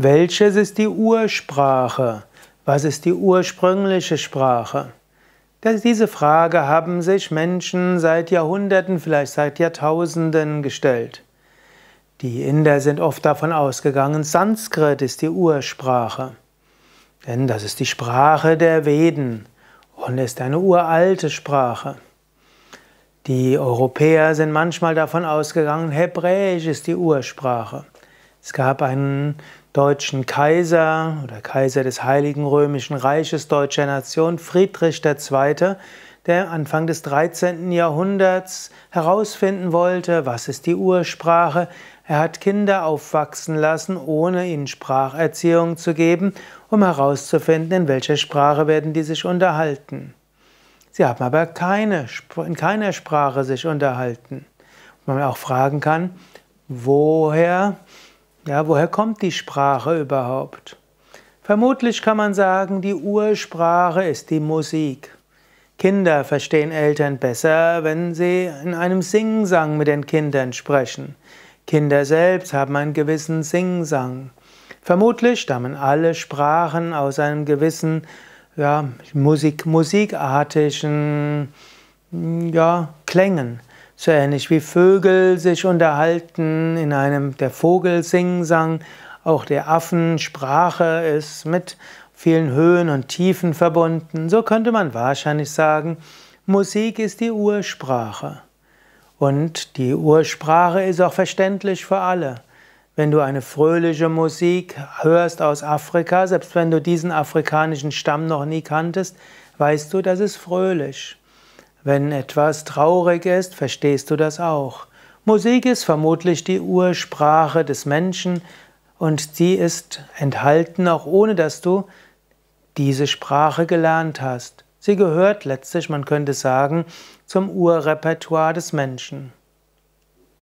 Welches ist die Ursprache? Was ist die ursprüngliche Sprache? Diese Frage haben sich Menschen seit Jahrhunderten, vielleicht seit Jahrtausenden gestellt. Die Inder sind oft davon ausgegangen, Sanskrit ist die Ursprache. Denn das ist die Sprache der Veden und ist eine uralte Sprache. Die Europäer sind manchmal davon ausgegangen, Hebräisch ist die Ursprache. Es gab einen deutschen Kaiser oder Kaiser des Heiligen Römischen Reiches deutscher Nation, Friedrich II., der Anfang des 13. Jahrhunderts herausfinden wollte, was ist die Ursprache. Er hat Kinder aufwachsen lassen, ohne ihnen Spracherziehung zu geben, um herauszufinden, in welcher Sprache werden die sich unterhalten. Sie haben aber keine, in keiner Sprache sich unterhalten. Und man auch fragen kann, woher ja, woher kommt die Sprache überhaupt? Vermutlich kann man sagen, die Ursprache ist die Musik. Kinder verstehen Eltern besser, wenn sie in einem Singsang mit den Kindern sprechen. Kinder selbst haben einen gewissen Singsang. Vermutlich stammen alle Sprachen aus einem gewissen ja, Musik, musikartigen ja, Klängen. So ähnlich wie Vögel sich unterhalten in einem der Vogelsingsang, auch der Affensprache ist mit vielen Höhen und Tiefen verbunden. So könnte man wahrscheinlich sagen, Musik ist die Ursprache. Und die Ursprache ist auch verständlich für alle. Wenn du eine fröhliche Musik hörst aus Afrika, selbst wenn du diesen afrikanischen Stamm noch nie kanntest, weißt du, das ist fröhlich. Wenn etwas traurig ist, verstehst du das auch. Musik ist vermutlich die Ursprache des Menschen und sie ist enthalten, auch ohne dass du diese Sprache gelernt hast. Sie gehört letztlich, man könnte sagen, zum Urrepertoire des Menschen.